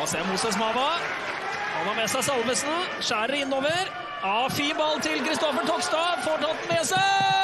Og se Moses Mava. Han har med seg Salvesen. Skjærer innover. Ja, fin ball til Kristoffer Tokstad. Får tatt med seg